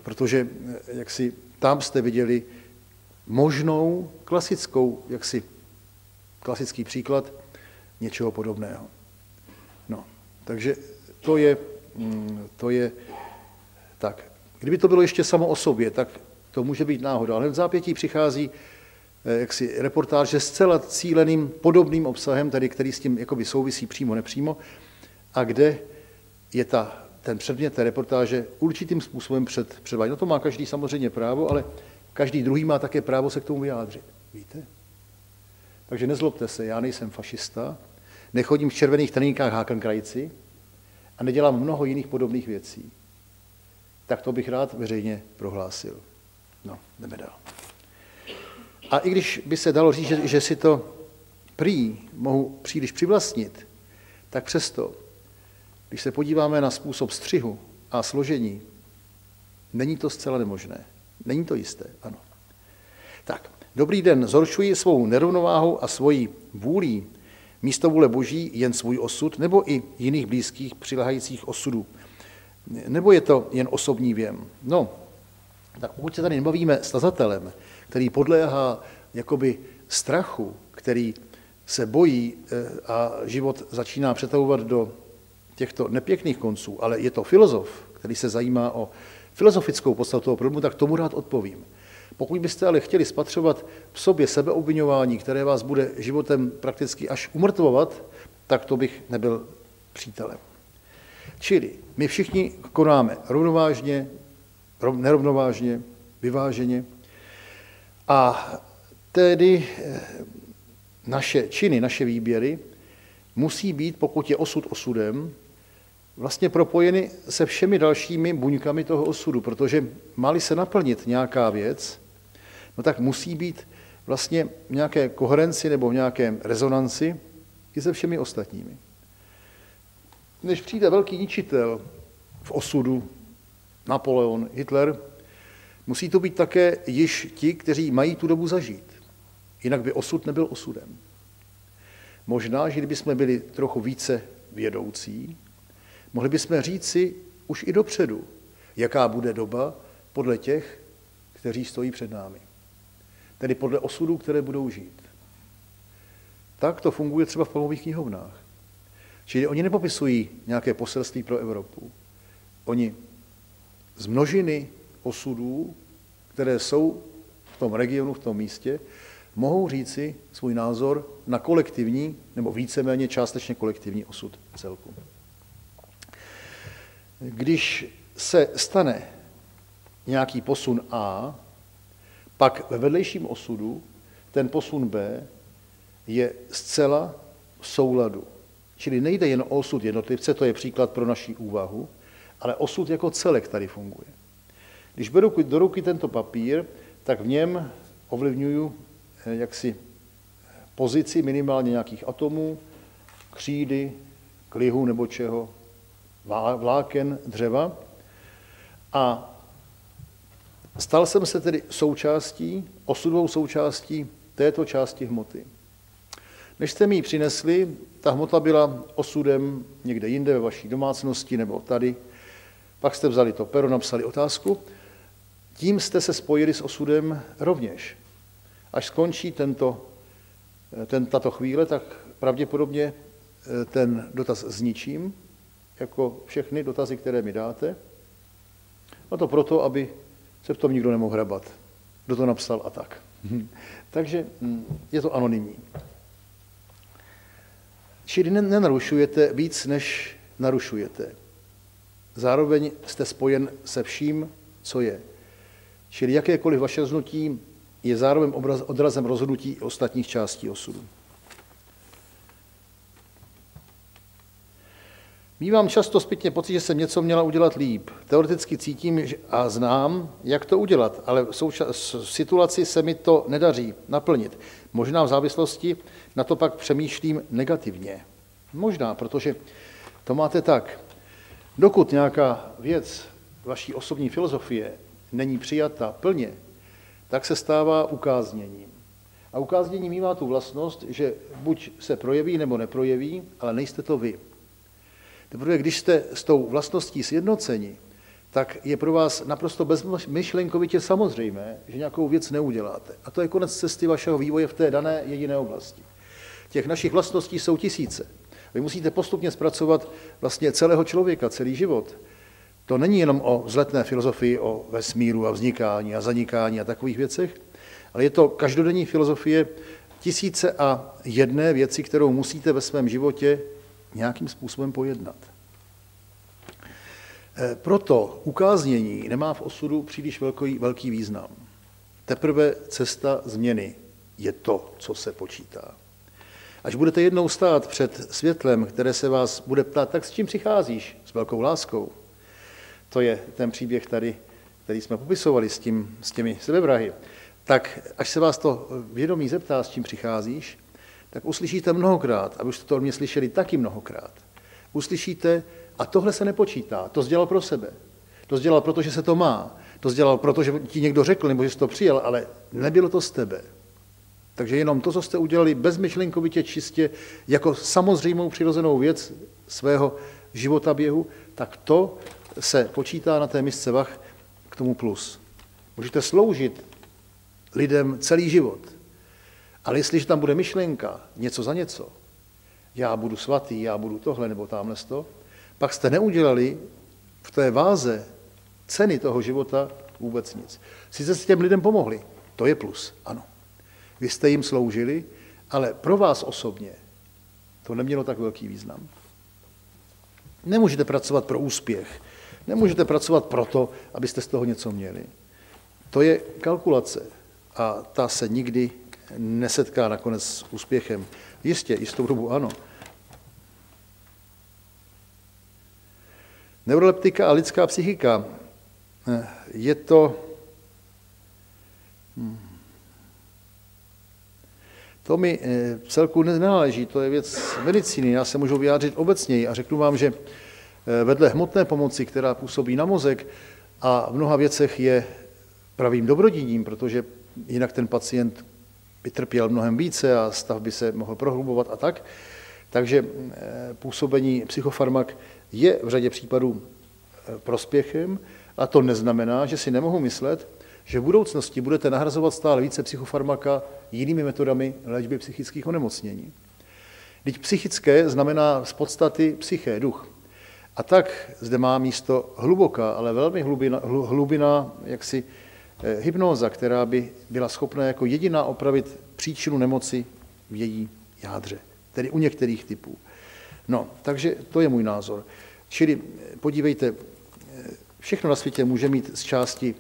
[SPEAKER 1] Protože jak si tam jste viděli možnou klasickou, jaksi klasický příklad něčeho podobného. No, takže to je, mm, to je tak. Kdyby to bylo ještě samo o sobě, tak to může být náhoda. Ale v zápětí přichází eh, jaksi reportáže s celá cíleným podobným obsahem, tady, který s tím jakoby souvisí přímo, nepřímo, a kde je ta, ten předmět té reportáže určitým způsobem před, předváděn. No to má každý samozřejmě právo, ale každý druhý má také právo se k tomu vyjádřit. Víte? Takže nezlobte se, já nejsem fašista, nechodím v červených treníkách hákenkrajci a nedělám mnoho jiných podobných věcí. Tak to bych rád veřejně prohlásil. No, jdeme dál. A i když by se dalo říct, že, že si to prý mohu příliš přivlastnit, tak přesto, když se podíváme na způsob střihu a složení, není to zcela nemožné. Není to jisté, ano. Tak, dobrý den, zhoršuji svou nerovnováhou a svojí vůlí místo vůle boží jen svůj osud nebo i jiných blízkých přilehajících osudů. Nebo je to jen osobní věm? No, tak pokud se tady nebavíme s tazatelem, který podléhá jakoby strachu, který se bojí eh, a život začíná přetahovat do těchto nepěkných konců, ale je to filozof, který se zajímá o filozofickou podstatu toho problému, tak tomu rád odpovím. Pokud byste ale chtěli spatřovat v sobě sebeobvinování, které vás bude životem prakticky až umrtvovat, tak to bych nebyl přítelem. Čili my všichni konáme rovnovážně, nerovnovážně, vyváženě a tedy eh, naše činy, naše výběry musí být, pokud je osud osudem, vlastně propojeny se všemi dalšími buňkami toho osudu, protože má se naplnit nějaká věc, no tak musí být vlastně v nějaké koherenci nebo v nějakém rezonanci i se všemi ostatními. Než přijde velký ničitel v osudu, Napoleon, Hitler, musí to být také již ti, kteří mají tu dobu zažít. Jinak by osud nebyl osudem. Možná, že kdybychom byli trochu více vědoucí, mohli bychom říci už i dopředu, jaká bude doba podle těch, kteří stojí před námi. Tedy podle osudů, které budou žít. Tak to funguje třeba v palmových knihovnách. Čili oni nepopisují nějaké poselství pro Evropu. Oni z množiny osudů, které jsou v tom regionu, v tom místě, mohou říci svůj názor na kolektivní nebo víceméně částečně kolektivní osud celku. Když se stane nějaký posun A, pak ve vedlejším osudu ten posun B je zcela v souladu. Čili nejde jen o osud jednotlivce, to je příklad pro naši úvahu, ale osud jako celek tady funguje. Když beru do ruky tento papír, tak v něm ovlivňuju eh, jaksi pozici minimálně nějakých atomů, křídy, klihu nebo čeho, vláken, dřeva. A stal jsem se tedy součástí, osudovou součástí této části hmoty. Než jste mi ji přinesli, ta hmota byla osudem někde jinde ve vaší domácnosti nebo tady. Pak jste vzali to pero, napsali otázku. Tím jste se spojili s osudem rovněž. Až skončí tento, ten, tato chvíle, tak pravděpodobně eh, ten dotaz zničím, jako všechny dotazy, které mi dáte. A to proto, aby se v tom nikdo nemohl hrabat. Kdo to napsal a tak. *laughs* Takže hm, je to anonymní. Čili nenarušujete víc, než narušujete. Zároveň jste spojen se vším, co je. Čili jakékoliv vaše rozhodnutí je zároveň odrazem rozhodnutí ostatních částí osudu. Mívám často zpětně pocit, že jsem něco měla udělat líp. Teoreticky cítím a znám, jak to udělat, ale v součas- situaci se mi to nedaří naplnit. Možná v závislosti na to pak přemýšlím negativně. Možná, protože to máte tak. Dokud nějaká věc vaší osobní filozofie není přijata plně, tak se stává ukázněním. A ukáznění mývá tu vlastnost, že buď se projeví nebo neprojeví, ale nejste to vy. Teprve když jste s tou vlastností sjednoceni, tak je pro vás naprosto bezmyšlenkovitě samozřejmé, že nějakou věc neuděláte. A to je konec cesty vašeho vývoje v té dané jediné oblasti. Těch našich vlastností jsou tisíce. Vy musíte postupně zpracovat vlastně celého člověka, celý život. To není jenom o vzletné filozofii, o vesmíru a vznikání a zanikání a takových věcech, ale je to každodenní filozofie tisíce a jedné věci, kterou musíte ve svém životě nějakým způsobem pojednat. E, proto ukáznění nemá v osudu příliš velký, velký význam. Teprve cesta změny je to, co se počítá. Až budete jednou stát před světlem, které se vás bude ptát, tak s čím přicházíš? S velkou láskou. To je ten příběh tady, který jsme popisovali s, tím, s těmi sebevrahy. Tak až se vás to vědomí zeptá, s čím přicházíš, tak uslyšíte mnohokrát, a už jste to od mě slyšeli taky mnohokrát. Uslyšíte, a tohle se nepočítá, to sdělal pro sebe. To sdělal, protože se to má. To sdělal, protože ti někdo řekl, nebo že jsi to přijel, ale nebylo to z tebe. Takže jenom to, co jste udělali bezmyšlenkovitě čistě, jako samozřejmou přirozenou věc svého života běhu, tak to se počítá na té misce vach k tomu plus. Můžete sloužit lidem celý život, ale jestliže tam bude myšlenka, něco za něco, já budu svatý, já budu tohle nebo tamhle to, pak jste neudělali v té váze ceny toho života vůbec nic. Sice s těm lidem pomohli, to je plus, ano. Vy jste jim sloužili, ale pro vás osobně to nemělo tak velký význam. Nemůžete pracovat pro úspěch, nemůžete pracovat proto, abyste z toho něco měli. To je kalkulace a ta se nikdy nesetká nakonec s úspěchem. Jistě, jistou dobu ano. Neuroleptika a lidská psychika. Eh, je to... Hmm, to mi eh, celku nenáleží, to je věc medicíny. Já se můžu vyjádřit obecněji a řeknu vám, že eh, vedle hmotné pomoci, která působí na mozek a v mnoha věcech je pravým dobrodíním, protože jinak ten pacient by trpěl mnohem více a stav by se mohl prohlubovat a tak. Takže eh, působení psychofarmak je v řadě případů prospěchem a to neznamená, že si nemohu myslet, že v budoucnosti budete nahrazovat stále více psychofarmaka jinými metodami léčby psychických onemocnění. Teď psychické znamená z podstaty psyché, duch. A tak zde má místo hluboká, ale velmi hlubina, hlubina jaksi eh, hypnóza, která by byla schopna jako jediná opravit příčinu nemoci v její jádře, tedy u některých typů. No, takže to je můj názor. Čili eh, podívejte, eh, všechno na světě může mít z části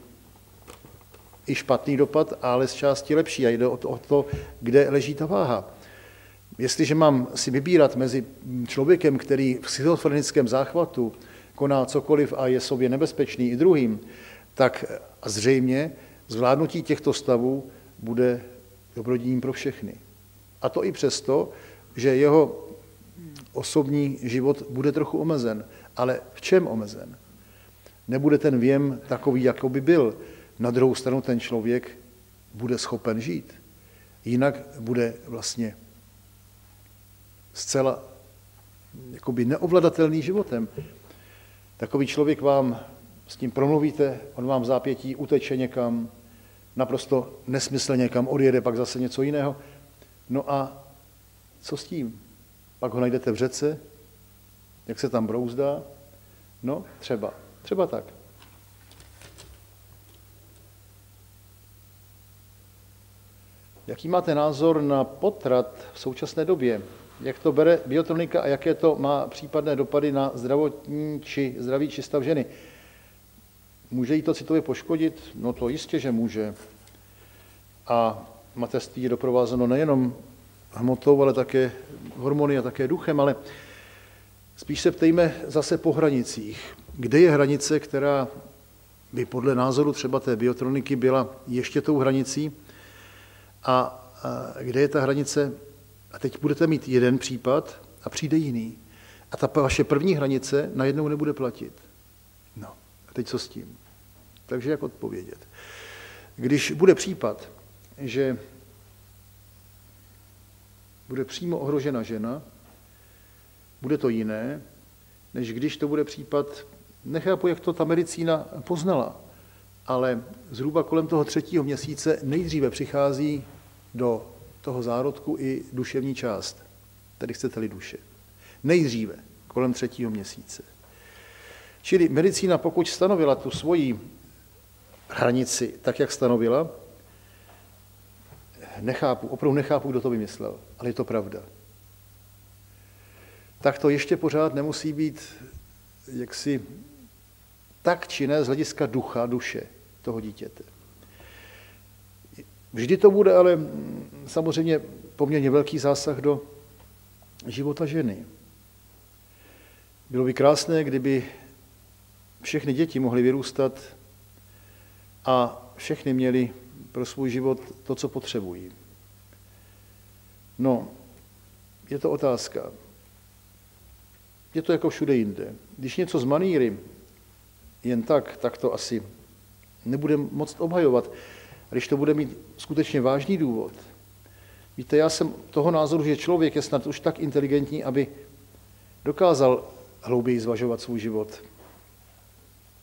[SPEAKER 1] i špatný dopad, ale z části lepší a jde o to, o to kde leží ta váha. Jestliže mám si vybírat mezi člověkem, který v schizofrenickém záchvatu koná cokoliv a je sobě nebezpečný i druhým, tak zřejmě zvládnutí těchto stavů bude dobrodiním pro všechny. A to i přesto, že jeho osobní život bude trochu omezen. Ale v čem omezen? Nebude ten věm takový, jako by byl. Na druhou stranu ten člověk bude schopen žít. Jinak bude vlastně zcela jakoby neovladatelný životem. Takový člověk vám s tím promluvíte, on vám v zápětí uteče někam, naprosto nesmyslně někam odjede, pak zase něco jiného. No a co s tím? Pak ho najdete v řece, jak se tam brouzdá? No, třeba. Třeba tak. Jaký máte názor na potrat v současné době? Jak to bere biotronika a jaké to má případné dopady na zdravotní či zdraví či stav ženy? Může jí to citově poškodit? No to jistě, že může. A mateřství je doprovázeno nejenom hmotou, ale také hormony a také duchem, ale spíš se ptejme zase po hranicích. Kde je hranice, která by podle názoru třeba té biotroniky byla ještě tou hranicí a, kde je ta hranice, a teď budete mít jeden případ a přijde jiný. A ta vaše první hranice najednou nebude platit. Teď co s tím? Takže jak odpovědět? Když bude případ, že bude přímo ohrožena žena, bude to jiné, než když to bude případ, nechápu, jak to ta medicína poznala, ale zhruba kolem toho třetího měsíce nejdříve přichází do toho zárodku i duševní část, tedy chcete-li duše. Nejdříve, kolem třetího měsíce. Čili medicína, pokud stanovila tu svoji hranici tak, jak stanovila, nechápu, opravdu nechápu, kdo to vymyslel, ale je to pravda. Tak to ještě pořád nemusí být jaksi tak činné z hlediska ducha, duše toho dítěte. Vždy to bude ale samozřejmě poměrně velký zásah do života ženy. Bylo by krásné, kdyby všechny děti mohly vyrůstat a všechny měli pro svůj život to, co potřebují. No, je to otázka. Je to jako všude jinde. Když něco z maníry jen tak, tak to asi nebude moc obhajovat. A když to bude mít skutečně vážný důvod, víte, já jsem toho názoru, že člověk je snad už tak inteligentní, aby dokázal hlouběji zvažovat svůj život.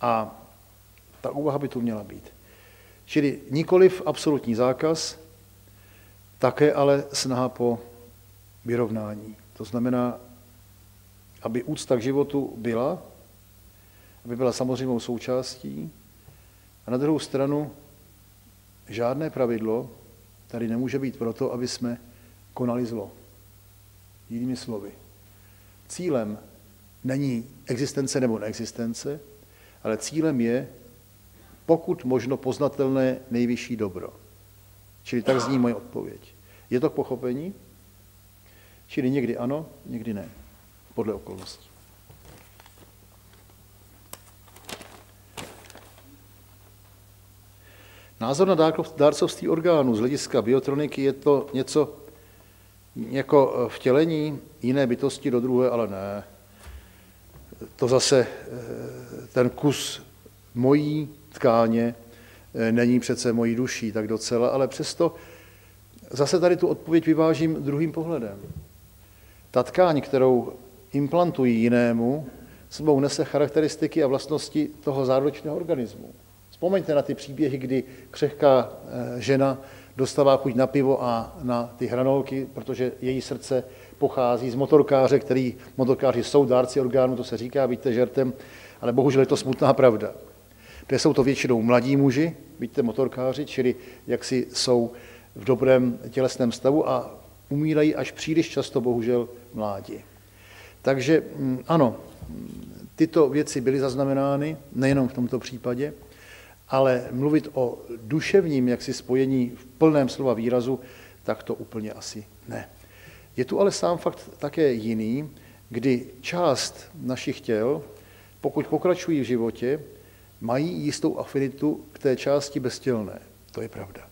[SPEAKER 1] A ta úvaha by tu měla být. Čili nikoliv absolutní zákaz, také ale snaha po vyrovnání. To znamená, aby úcta k životu byla, aby byla samozřejmou součástí, a na druhou stranu žádné pravidlo tady nemůže být proto, aby jsme konali zlo. Jinými slovy, cílem není existence nebo neexistence, ale cílem je pokud možno poznatelné nejvyšší dobro. Čili tak zní moje odpověď. Je to k pochopení? Čili někdy ano, někdy ne. Podle okolností. Názor na dárcovství orgánů z hlediska biotroniky je to něco jako vtělení jiné bytosti do druhé, ale ne. To zase eh, ten kus mojí tkáně eh, není přece mojí duší tak docela, ale přesto zase tady tu odpověď vyvážím druhým pohledem. Ta tkáň, kterou implantují jinému, sebou nese charakteristiky a vlastnosti toho záročného organismu. Vzpomeňte na ty příběhy, kdy křehká eh, žena dostává chuť na pivo a na ty hranolky, protože její srdce pochází z motorkáře, který motorkáři jsou dárci orgánů, to se říká, víte, žertem, ale bohužel je to smutná pravda kde jsou to většinou mladí muži, vidíte motorkáři, čili jaksi jsou v dobrém tělesném stavu a umírají až příliš často, bohužel, mládí. Takže mm, ano, tyto věci byly zaznamenány, nejenom v tomto případě, Ale mluvit o duševním jaksi spojení v plném slova výrazu, tak to úplně asi ne. Je tu ale sám fakt také jiný, kdy část našich těl, pokud pokračují v životě, mají jistou afinitu k té části beztělné. To je pravda.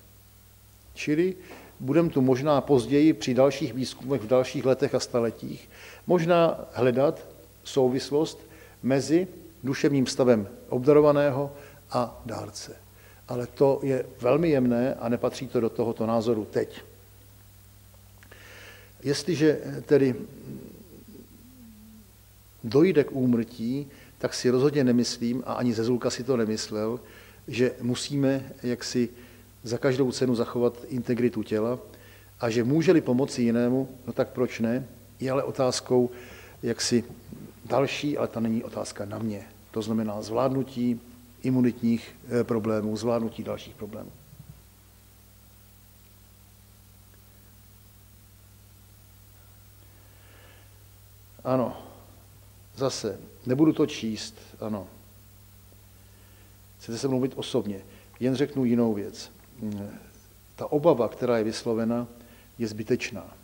[SPEAKER 1] Čili budeme tu možná později při dalších výzkumech v dalších letech a staletích možná hledat souvislost mezi duševním stavem obdarovaného a dárce. Ale to je velmi jemné a nepatří to do tohoto názoru teď. Jestliže tedy dojde k úmrtí, tak si rozhodně nemyslím, a ani Zezulka si to nemyslel, že musíme jaksi za každou cenu zachovat integritu těla a že může-li pomoci jinému, no tak proč ne, je ale otázkou jaksi další, ale ta není otázka na mě. To znamená zvládnutí imunitních eh, problémů, zvládnutí dalších problémů. Ano, zase, nebudu to číst, ano. Chcete se mluvit osobně. Jen řeknu jinou věc. Ta obava, která je vyslovena, je zbytečná.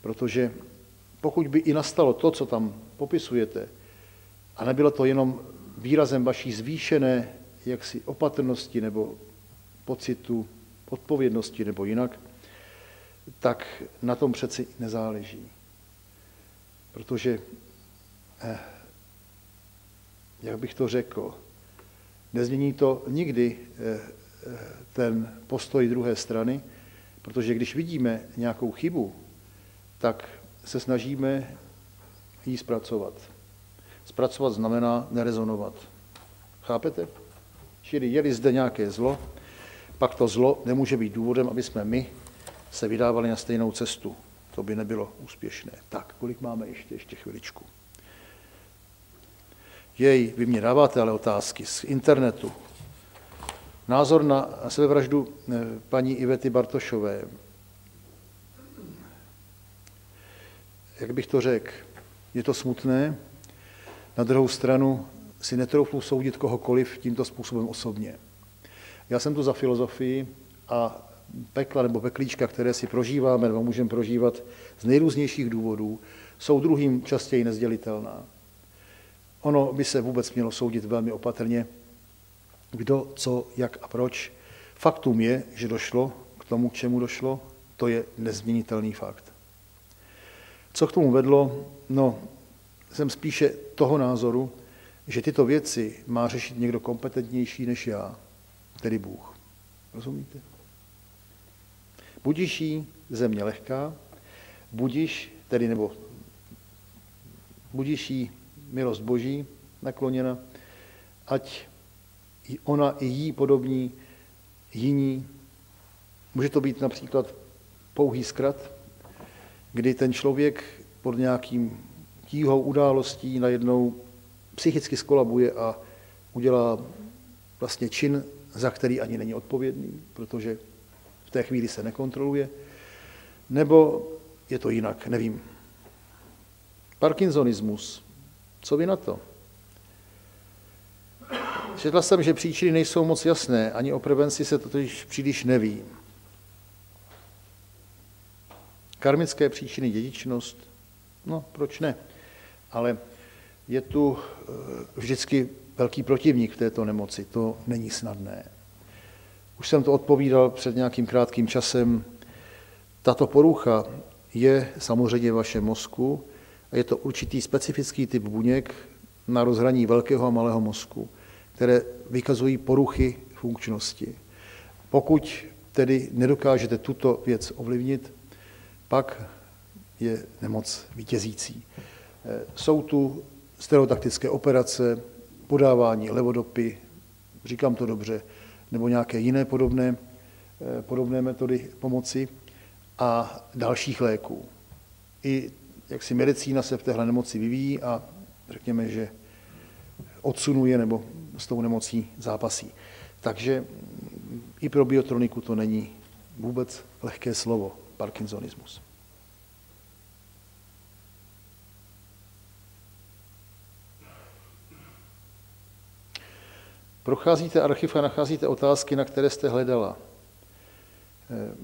[SPEAKER 1] Protože pokud by i nastalo to, co tam popisujete, a nebylo to jenom výrazem vaší zvýšené jaksi opatrnosti nebo pocitu odpovědnosti nebo jinak, tak na tom přeci nezáleží. Protože, eh, jak bych to řekl, nezmění to nikdy eh, eh, ten postoj druhé strany, protože když vidíme nějakou chybu, tak se snažíme ji zpracovat. Zpracovat znamená nerezonovat. Chápete? Čili je zde nějaké zlo, pak to zlo nemůže být důvodem, aby jsme my se vydávali na stejnou cestu. To by nebylo úspěšné. Tak, kolik máme ještě? Ještě chviličku. Jej, vy mě dáváte ale otázky z internetu. Názor na sebevraždu eh, paní Ivety Bartošové. Jak bych to řekl? Je to smutné. Na druhou stranu si netroufnu soudit kohokoliv tímto způsobem osobně. Já jsem tu za filozofii a pekla nebo peklíčka, které si prožíváme nebo můžeme prožívat z nejrůznějších důvodů, jsou druhým častěji nezdělitelná. Ono by se vůbec mělo soudit velmi opatrně, kdo, co, jak a proč. Faktum je, že došlo k tomu, k čemu došlo, to je nezměnitelný fakt. Co k tomu vedlo? No, jsem spíše toho názoru, že tyto věci má řešit někdo kompetentnější než já, tedy Bůh. Rozumíte? Budiš jí země lehká, budiš, tedy nebo budiš jí milost Boží nakloněna, ať i ona i jí podobní jiní. Může to být například pouhý zkrat, kdy ten člověk pod nějakým tíhou událostí najednou psychicky skolabuje a udělá vlastně čin, za který ani není odpovědný, protože v té chvíli se nekontroluje, nebo je to jinak, nevím. Parkinsonismus. Co vy na to? Četla jsem, že příčiny nejsou moc jasné, ani o prevenci se to totiž příliš neví. Karmické příčiny, dědičnost, no proč ne? Ale je tu eh, vždycky velký protivník této nemoci, to není snadné. Už jsem to odpovídal před nějakým krátkým časem. Tato porucha je samozřejmě v vašem mozku a je to určitý specifický typ buněk na rozhraní velkého a malého mozku, které vykazují poruchy funkčnosti. Pokud tedy nedokážete tuto věc ovlivnit, pak je nemoc vítězící. Eh, jsou tu stereotaktické operace, podávání levodopy, říkám to dobře, nebo nějaké jiné podobné, eh, podobné metody pomoci a dalších léků. I jak si medicína se v téhle nemoci vyvíjí a řekněme, že odsunuje nebo s tou nemocí zápasí. Takže i pro biotroniku to není vůbec lehké slovo, parkinsonismus. Procházíte archiv a nacházíte otázky, na které jste hledala. Eh,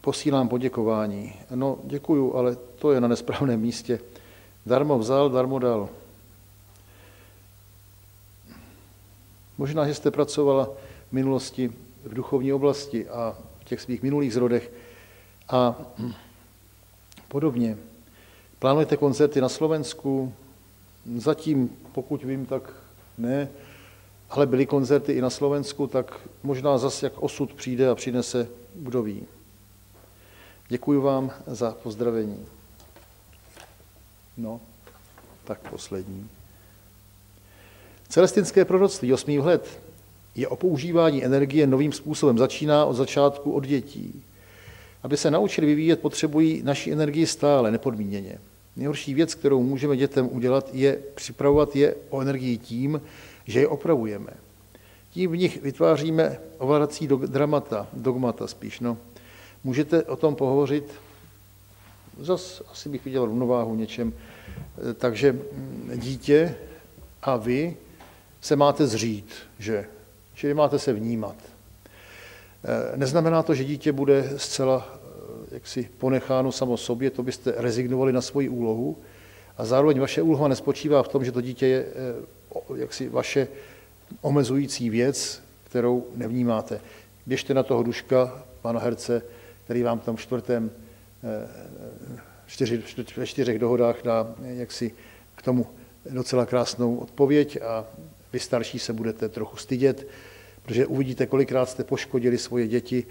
[SPEAKER 1] posílám poděkování. No, děkuju, ale to je na nesprávném místě. Darmo vzal, darmo dal. Možná, že jste pracovala v minulosti v duchovní oblasti a v těch svých minulých zrodech a podobně. Plánujete koncerty na Slovensku? Zatím, pokud vím, tak ne, ale byly koncerty i na Slovensku, tak možná zase jak osud přijde a přinese, kdo ví. Děkuji vám za pozdravení. No, tak poslední. Celestinské proroctví osmý let je o používání energie novým způsobem. Začíná od začátku od dětí. Aby se naučili vyvíjet, potřebují naši energii stále, nepodmíněně. Nejhorší věc, kterou můžeme dětem udělat, je připravovat je o energii tím, že je opravujeme. Tím v nich vytváříme ovládací dramata, dogmata spíš. No. Můžete o tom pohovořit? Zas asi bych viděl rovnováhu něčem. Takže mm, dítě a vy se máte zřít, že? Čili máte se vnímat. Eh, neznamená to, že dítě bude zcela eh, jaksi ponecháno samo sobě, to byste rezignovali na svoji úlohu a zároveň vaše úloha nespočívá v tom, že to dítě je eh, jaksi vaše omezující věc, kterou nevnímáte. Běžte na toho duška, pana herce, který vám tam v čtvrtém, čtyři, ve čtyřech dohodách dá jaksi k tomu docela krásnou odpověď a vy starší se budete trochu stydět, protože uvidíte, kolikrát jste poškodili svoje děti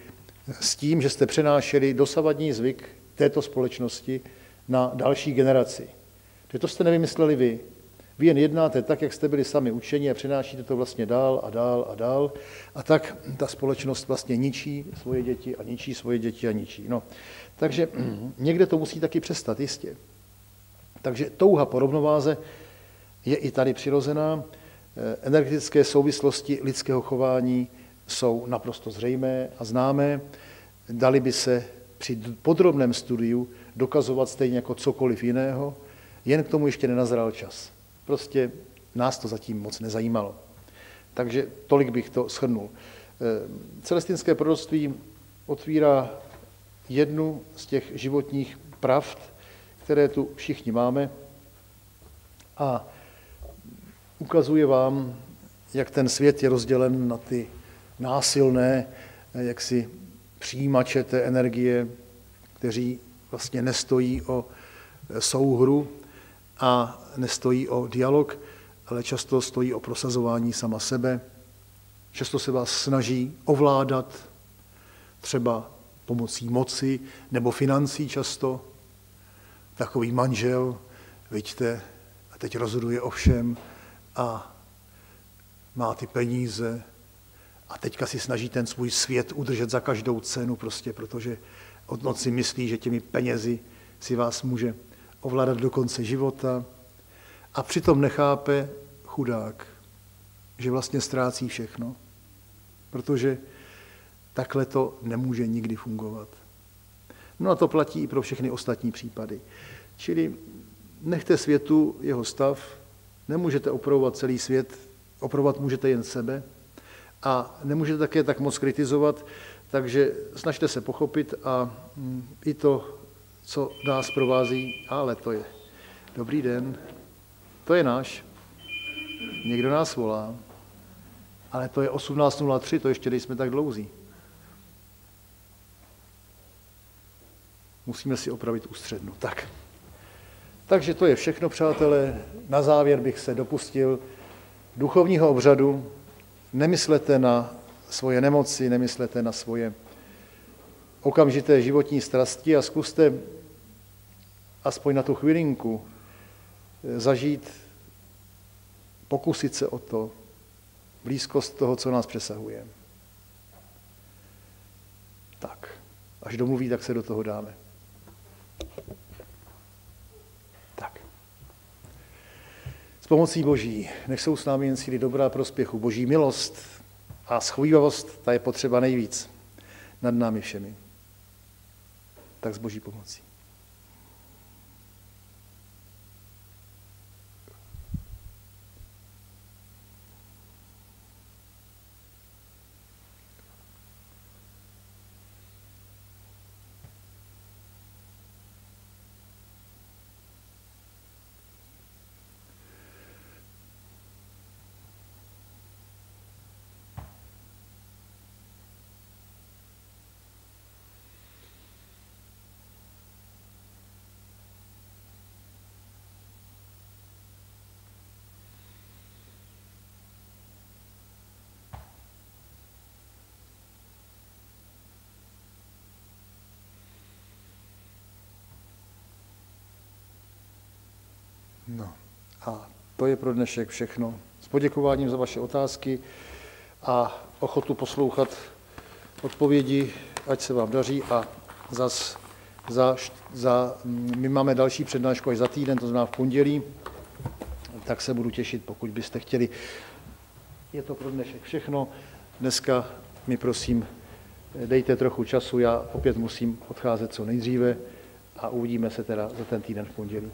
[SPEAKER 1] s tím, že jste přenášeli dosavadní zvyk této společnosti na další generaci. Že to jste nevymysleli vy. Vy jen jednáte tak, jak jste byli sami učeni a přenášíte to vlastně dál a dál a dál. A tak ta společnost vlastně ničí svoje děti a ničí svoje děti a ničí. No. Takže *clears throat* někde to musí taky přestat, jistě. Takže touha po rovnováze je i tady přirozená. Eh, energetické souvislosti lidského chování jsou naprosto zřejmé a známé. Dali by se při podrobném studiu dokazovat stejně jako cokoliv jiného, jen k tomu ještě nenazral čas. Prostě nás to zatím moc nezajímalo. Takže tolik bych to shrnul. Eh, celestinské proroctví otvírá jednu z těch životních pravd, které tu všichni máme a ukazuje vám, jak ten svět je rozdělen na ty násilné, jak si přijímače té energie, kteří vlastně nestojí o souhru a nestojí o dialog, ale často stojí o prosazování sama sebe. Často se vás snaží ovládat, třeba pomocí moci nebo financí často. Takový manžel, vidíte, a teď rozhoduje o všem, a má ty peníze a teďka si snaží ten svůj svět udržet za každou cenu prostě, protože od noci myslí, že těmi penězi si vás může ovládat do konce života a přitom nechápe chudák, že vlastně ztrácí všechno, protože takhle to nemůže nikdy fungovat. No a to platí i pro všechny ostatní případy. Čili nechte světu jeho stav, Nemůžete opravovat celý svět, opravovat můžete jen sebe a nemůžete také tak moc kritizovat, takže snažte se pochopit a mm, i to, co nás provází, ale to je dobrý den, to je náš, někdo nás volá, ale to je 18.03, to ještě nejsme tak dlouzí. Musíme si opravit ústřednu. Tak. Takže to je všechno, přátelé. Na závěr bych se dopustil duchovního obřadu. Nemyslete na svoje nemoci, nemyslete na svoje okamžité životní strasti a zkuste aspoň na tu chvilinku zažít, pokusit se o to, blízkost toho, co nás přesahuje. Tak, až domluví, tak se do toho dáme. S pomocí Boží, nech jsou s námi jen síly dobrá prospěchu, Boží milost a schovývavost, ta je potřeba nejvíc nad námi všemi. Tak s Boží pomocí. No a to je pro dnešek všechno. S poděkováním za vaše otázky a ochotu poslouchat odpovědi, ať se vám daří a zas za, za, my máme další přednášku až za týden, to znamená v pondělí, tak se budu těšit, pokud byste chtěli. Je to pro dnešek všechno. Dneska mi prosím dejte trochu času, já opět musím odcházet co nejdříve a uvidíme se teda za ten týden v pondělí.